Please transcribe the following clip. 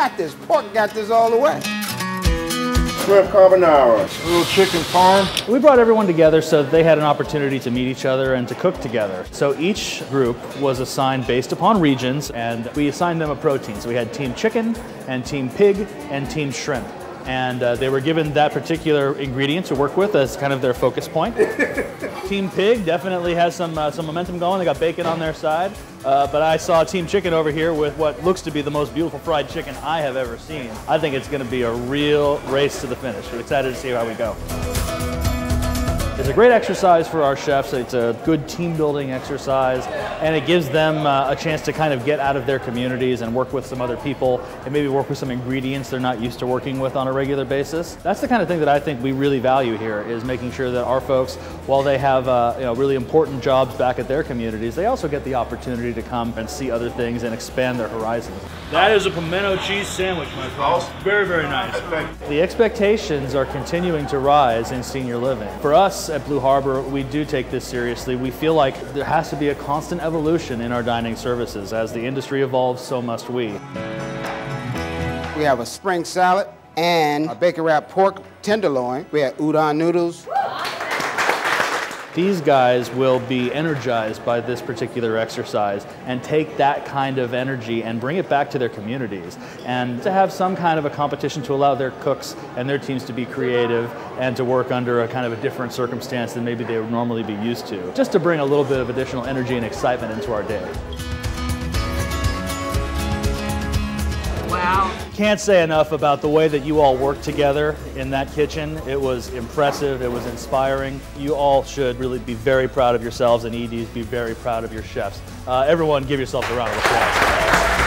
got this. Pork got this all the way. Shrimp carbonara. Little chicken parm. We brought everyone together so that they had an opportunity to meet each other and to cook together. So each group was assigned based upon regions, and we assigned them a protein. So we had team chicken, and team pig, and team shrimp. And uh, they were given that particular ingredient to work with as kind of their focus point. Team Pig definitely has some uh, some momentum going. They got bacon on their side, uh, but I saw Team Chicken over here with what looks to be the most beautiful fried chicken I have ever seen. I think it's going to be a real race to the finish. We're excited to see how we go. It's a great exercise for our chefs. It's a good team building exercise, and it gives them uh, a chance to kind of get out of their communities and work with some other people and maybe work with some ingredients they're not used to working with on a regular basis. That's the kind of thing that I think we really value here is making sure that our folks, while they have uh, you know, really important jobs back at their communities, they also get the opportunity to come and see other things and expand their horizons. That is a pimento cheese sandwich, my friend. Very, very nice. The expectations are continuing to rise in senior living. For us at Blue Harbor, we do take this seriously. We feel like there has to be a constant evolution in our dining services. As the industry evolves, so must we. We have a spring salad and a bacon wrapped pork tenderloin. We have udon noodles. These guys will be energized by this particular exercise and take that kind of energy and bring it back to their communities. And to have some kind of a competition to allow their cooks and their teams to be creative and to work under a kind of a different circumstance than maybe they would normally be used to. Just to bring a little bit of additional energy and excitement into our day. Can't say enough about the way that you all worked together in that kitchen. It was impressive, it was inspiring. You all should really be very proud of yourselves and EDs be very proud of your chefs. Uh, everyone give yourselves a round of applause.